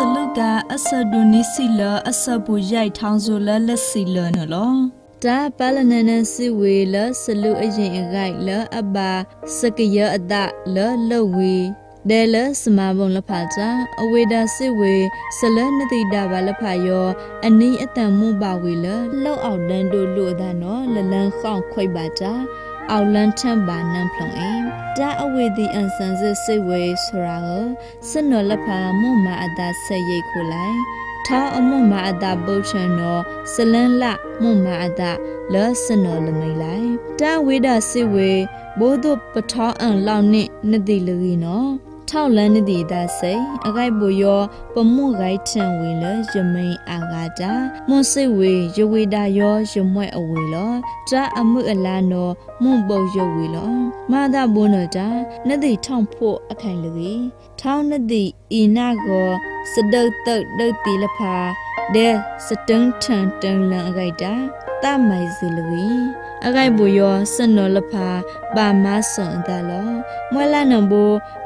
စလုကအဆဒူနီစီလအဆပူရိုက်ထောင်းဆိုလလက်စီလနော်တာပလနနစီဝေလဆလူအရင်အဂိုက်လအဘာစကရအဒလလဝေဒဲလစမဘုံလဖာချာအဝေဒစစ်ဝေဆလနတိတာဘာလဖာယောအနီးအတန်မှုပါဝေလလောက်အောင်တန်းတို့လို့ဒါနော်လလန်းခေါန့်ခွိတ်ပါချာ အောက်လန်းထံပါနံဖလုံအိတာအဝေဒီအန်ဆန်စစစ်ဝေဆိုရာစနော်လဖာမှုမအတာဆက်ရိတ်ခိုလိုက်ထောင်းအမွန်မာအတာပုတ်ချန်နော်စလန်းလမွန်မာအတာလောစနော်လမိလိုက်တာဝေဒစစ်ဝေဘိုးတို့ပထောင်းအန်လောက်နဲ့နတိလူကြီးနော် ထောက်လန်းနေတည်စိအခိုက်ပူယောပမှုဂိုက်ထံဝေလယမိန်အာဂါတာမွန်စိဝေယဝေတာယောယမွဲ့အဝေလောတာအမှုအလာနောမွန်ပုတ်ယဝေလောမာသာဘုနတာနတိထောင်ဖို့အခိုင်လူကြီးထောင်းနတိဤနာကိုစဒုတ်တုတ်ဒုတ်တီလဖာ ဒဲစတုံးထန်တန်လန်အခိုက်တာတမိုင်စီလူကြီးအခိုက်ဘူယောစနောလဖာပါမဆွန်ဒါလောမွဲလာနဘူ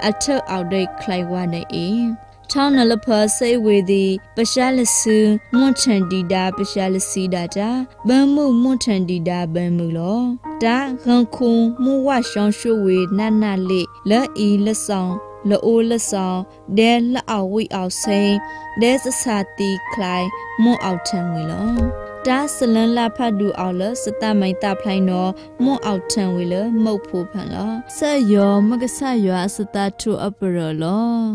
အထက်အောက်ဒိတ်ခလိုက်ဝနေအင်းချောင်းနလဖစေဝေဒီပရှာလဆူမွန်ချန်ဒီတာပရှာလစီတာတာဘမ်မှုမွန်ချန်ဒီတာဘမ်မှုလောတာခန်ခုံမူဝရှောင်းရှုဝေနနလေလဲအီလက်ဆောင် လောအိုလက်ဆောင်ဒဲလက်အောက်ဝိအောက်စိန်ဒဲစစာတီခလိုက်မွန်အောက်ထံဝေလောတာစလန်လာဖတ်ဒူအောင်လစတမိုင်တဖလိုင်းတော့မွန်အောက်ထံဝေလမုတ်ဖို့ဖန်လဆက်ယောမကဆယောစတထူအပရလော